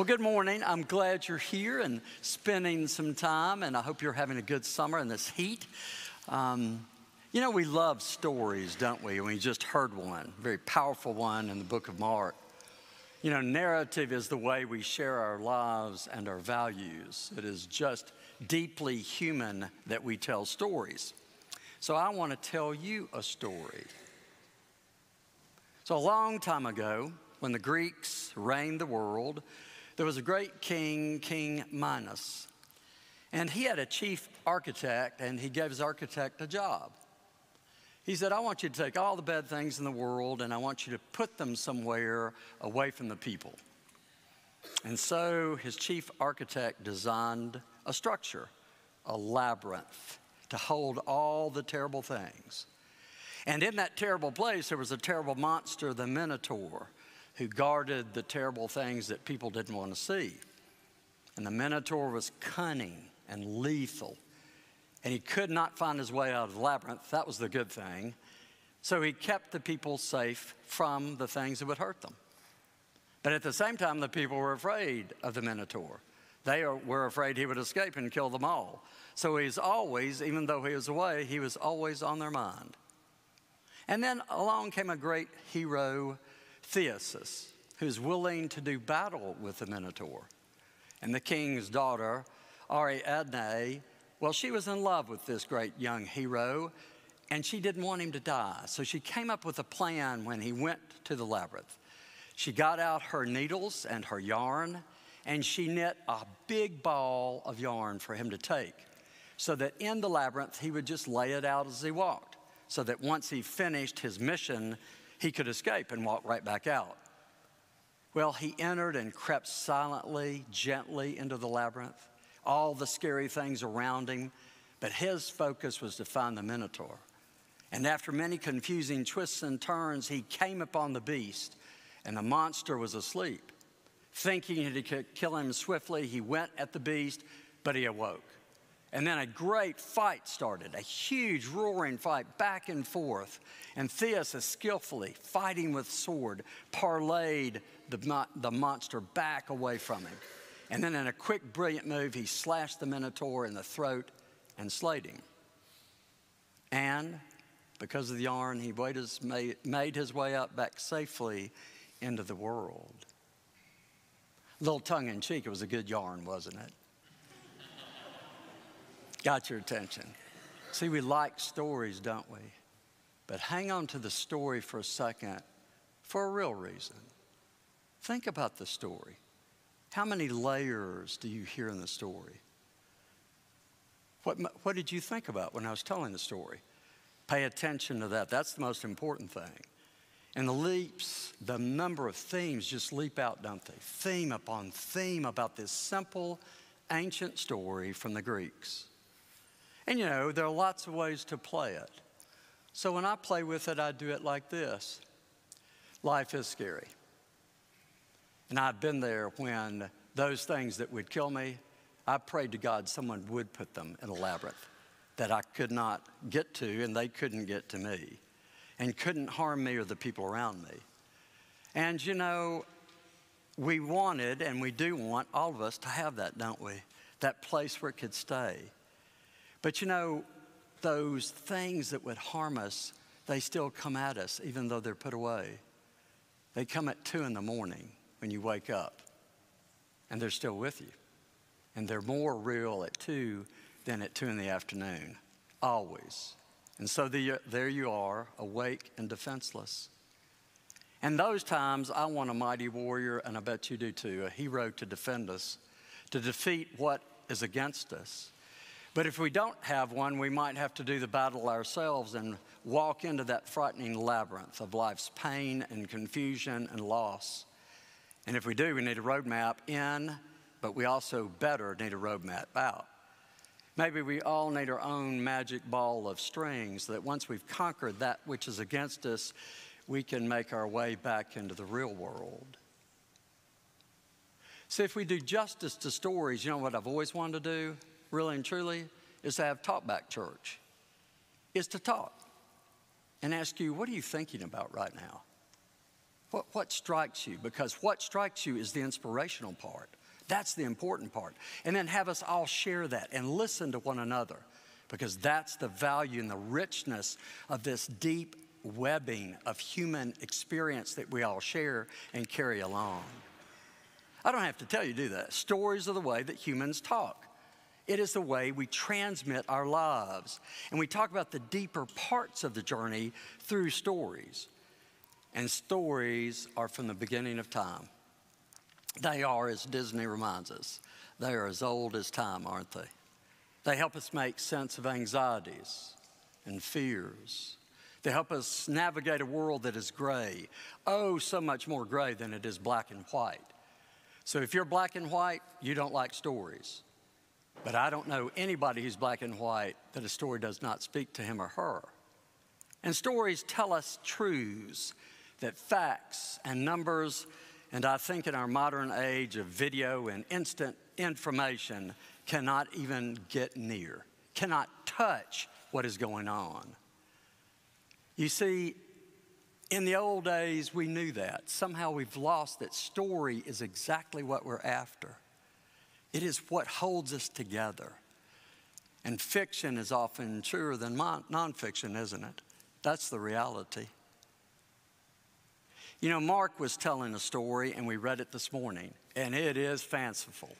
Well, good morning. I'm glad you're here and spending some time, and I hope you're having a good summer in this heat. Um, you know, we love stories, don't we? We just heard one, very powerful one in the book of Mark. You know, narrative is the way we share our lives and our values. It is just deeply human that we tell stories. So I want to tell you a story. So, a long time ago, when the Greeks reigned the world, there was a great king, King Minos. And he had a chief architect, and he gave his architect a job. He said, I want you to take all the bad things in the world and I want you to put them somewhere away from the people. And so his chief architect designed a structure, a labyrinth, to hold all the terrible things. And in that terrible place, there was a terrible monster, the Minotaur, who guarded the terrible things that people didn't want to see. And the Minotaur was cunning and lethal. And he could not find his way out of the labyrinth. That was the good thing. So he kept the people safe from the things that would hurt them. But at the same time, the people were afraid of the Minotaur. They were afraid he would escape and kill them all. So he's always, even though he was away, he was always on their mind. And then along came a great hero, Theseus, who's willing to do battle with the Minotaur. And the king's daughter, Ariadne, well, she was in love with this great young hero, and she didn't want him to die. So she came up with a plan when he went to the labyrinth. She got out her needles and her yarn, and she knit a big ball of yarn for him to take so that in the labyrinth he would just lay it out as he walked so that once he finished his mission, he could escape and walk right back out. Well, he entered and crept silently, gently into the labyrinth, all the scary things around him, but his focus was to find the Minotaur. And after many confusing twists and turns, he came upon the beast, and the monster was asleep. Thinking he could kill him swiftly, he went at the beast, but he awoke. And then a great fight started, a huge roaring fight back and forth. And Theseus, skillfully fighting with sword, parlayed the, the monster back away from him. And then in a quick, brilliant move, he slashed the Minotaur in the throat and slayed him. And because of the yarn, he made his way up back safely into the world. A little tongue in cheek, it was a good yarn, wasn't it? Got your attention. See, we like stories, don't we? But hang on to the story for a second for a real reason. Think about the story. How many layers do you hear in the story? What, what did you think about when I was telling the story? Pay attention to that. That's the most important thing. And the leaps, the number of themes just leap out, don't they? Theme upon theme about this simple ancient story from the Greeks. And you know, there are lots of ways to play it. So when I play with it, I do it like this Life is scary. And I've been there when those things that would kill me, I prayed to God someone would put them in a labyrinth that I could not get to and they couldn't get to me and couldn't harm me or the people around me. And you know, we wanted and we do want all of us to have that, don't we? That place where it could stay. But you know, those things that would harm us, they still come at us, even though they're put away. They come at two in the morning when you wake up, and they're still with you. And they're more real at two than at two in the afternoon, always. And so the, there you are, awake and defenseless. And those times, I want a mighty warrior, and I bet you do too, a hero to defend us, to defeat what is against us. But if we don't have one, we might have to do the battle ourselves and walk into that frightening labyrinth of life's pain and confusion and loss. And if we do, we need a roadmap in, but we also better need a roadmap out. Maybe we all need our own magic ball of strings that once we've conquered that which is against us, we can make our way back into the real world. See, if we do justice to stories, you know what I've always wanted to do? Really and truly, is to have talkback church, is to talk and ask you, what are you thinking about right now? What, what strikes you? Because what strikes you is the inspirational part. That's the important part. And then have us all share that and listen to one another because that's the value and the richness of this deep webbing of human experience that we all share and carry along. I don't have to tell you, do that. Stories are the way that humans talk. It is the way we transmit our lives. And we talk about the deeper parts of the journey through stories. And stories are from the beginning of time. They are, as Disney reminds us, they are as old as time, aren't they? They help us make sense of anxieties and fears. They help us navigate a world that is gray. Oh, so much more gray than it is black and white. So if you're black and white, you don't like stories. But I don't know anybody who's black and white that a story does not speak to him or her. And stories tell us truths that facts and numbers, and I think in our modern age of video and instant information, cannot even get near, cannot touch what is going on. You see, in the old days, we knew that. Somehow we've lost that story is exactly what we're after. It is what holds us together. And fiction is often truer than nonfiction, isn't it? That's the reality. You know, Mark was telling a story, and we read it this morning, and it is fanciful.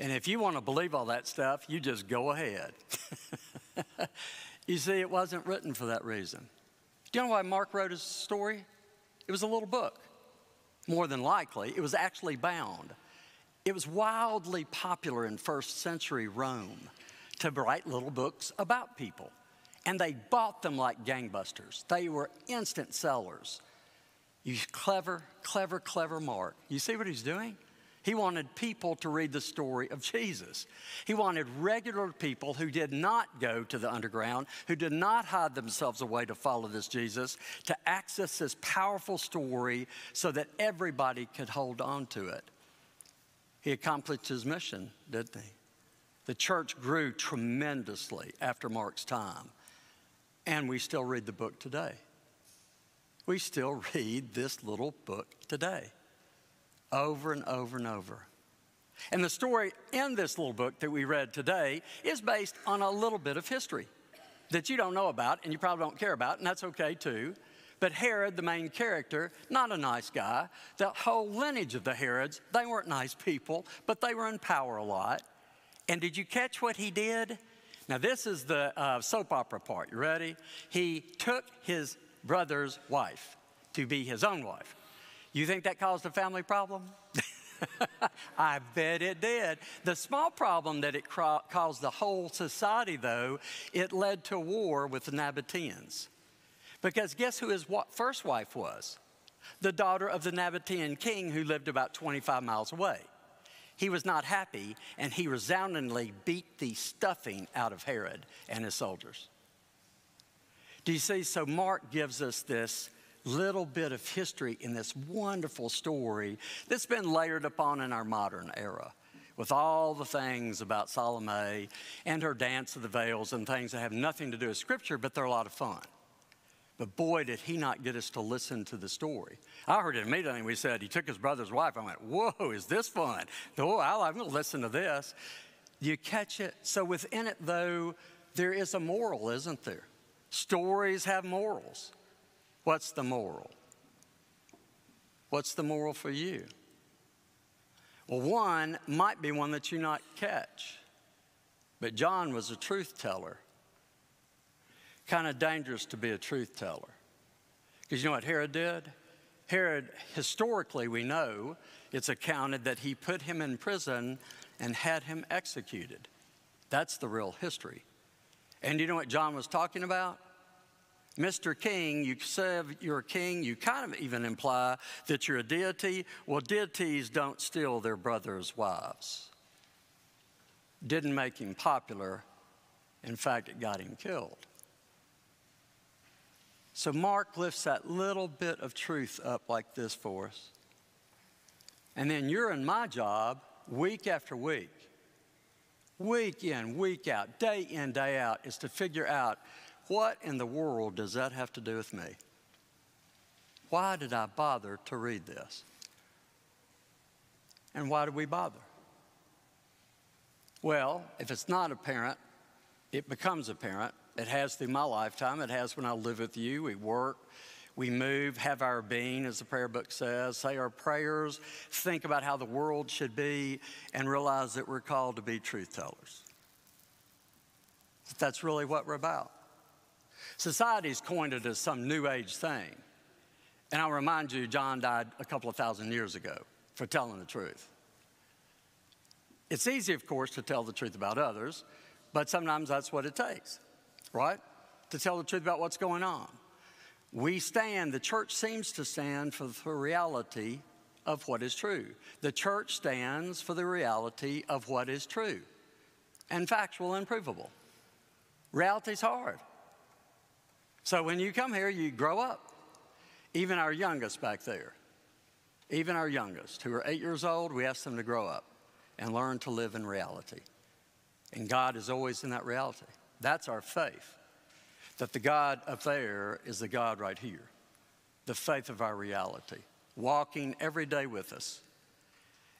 And if you want to believe all that stuff, you just go ahead. you see, it wasn't written for that reason. Do you know why Mark wrote his story? It was a little book. More than likely, it was actually bound. It was wildly popular in first century Rome to write little books about people. And they bought them like gangbusters. They were instant sellers. You clever, clever, clever Mark. You see what he's doing? He wanted people to read the story of Jesus. He wanted regular people who did not go to the underground, who did not hide themselves away to follow this Jesus, to access this powerful story so that everybody could hold on to it. He accomplished his mission, didn't he? The church grew tremendously after Mark's time, and we still read the book today. We still read this little book today over and over and over. And the story in this little book that we read today is based on a little bit of history that you don't know about and you probably don't care about, and that's okay too. But Herod, the main character, not a nice guy. The whole lineage of the Herods, they weren't nice people, but they were in power a lot. And did you catch what he did? Now, this is the uh, soap opera part. You ready? He took his brother's wife to be his own wife. You think that caused a family problem? I bet it did. The small problem that it caused the whole society, though, it led to war with the Nabateans. Because guess who his first wife was? The daughter of the Nabatean king who lived about 25 miles away. He was not happy, and he resoundingly beat the stuffing out of Herod and his soldiers. Do you see? So, Mark gives us this little bit of history in this wonderful story that's been layered upon in our modern era with all the things about Salome and her dance of the veils and things that have nothing to do with Scripture, but they're a lot of fun. But boy, did he not get us to listen to the story. I heard it immediately. We said he took his brother's wife. I went, Whoa, is this fun? Oh, I'm going to listen to this. You catch it? So within it, though, there is a moral, isn't there? Stories have morals. What's the moral? What's the moral for you? Well, one might be one that you not catch, but John was a truth teller. Kind of dangerous to be a truth teller. Because you know what Herod did? Herod, historically, we know it's accounted that he put him in prison and had him executed. That's the real history. And you know what John was talking about? Mr. King, you say you're a king, you kind of even imply that you're a deity. Well, deities don't steal their brothers' wives. Didn't make him popular. In fact, it got him killed. So Mark lifts that little bit of truth up like this for us. And then you're in my job week after week, week in, week out, day in, day out, is to figure out what in the world does that have to do with me? why did I bother to read this? And why do we bother? Well, if it's not apparent, it becomes apparent. It has through my lifetime. It has when I live with you. We work, we move, have our being, as the prayer book says, say our prayers, think about how the world should be, and realize that we're called to be truth tellers. That's really what we're about. Society's coined it as some new age thing. And I'll remind you, John died a couple of thousand years ago for telling the truth. It's easy, of course, to tell the truth about others, but sometimes that's what it takes, right? To tell the truth about what's going on. We stand, the church seems to stand for the reality of what is true. The church stands for the reality of what is true and factual and provable. Reality's hard. So when you come here, you grow up. Even our youngest back there, even our youngest, who are eight years old, we ask them to grow up and learn to live in reality. And God is always in that reality. That's our faith. That the God up there is the God right here. The faith of our reality, walking every day with us.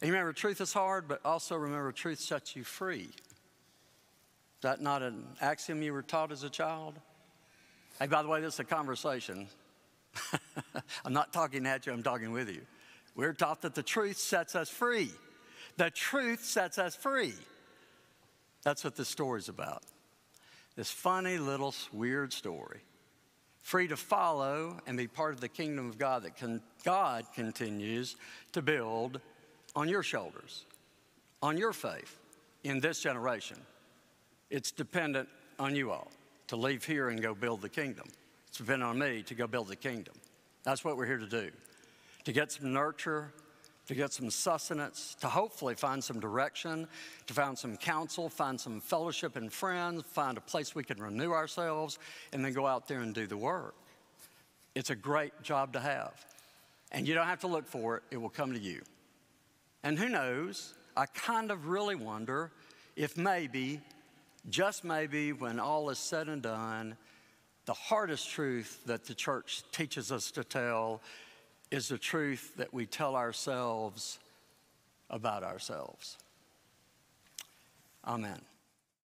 And remember, truth is hard, but also remember, truth sets you free. Is that not an axiom you were taught as a child? Hey, by the way, this is a conversation. I'm not talking at you, I'm talking with you. We're taught that the truth sets us free. The truth sets us free. That's what this story's about. This funny little weird story. Free to follow and be part of the kingdom of God that God continues to build on your shoulders, on your faith in this generation. It's dependent on you all to leave here and go build the kingdom. It's dependent on me to go build the kingdom. That's what we're here to do to get some nurture, to get some sustenance, to hopefully find some direction, to find some counsel, find some fellowship and friends, find a place we can renew ourselves, and then go out there and do the work. It's a great job to have. And you don't have to look for it, it will come to you. And who knows, I kind of really wonder if maybe, just maybe, when all is said and done, the hardest truth that the church teaches us to tell is the truth that we tell ourselves about ourselves. Amen.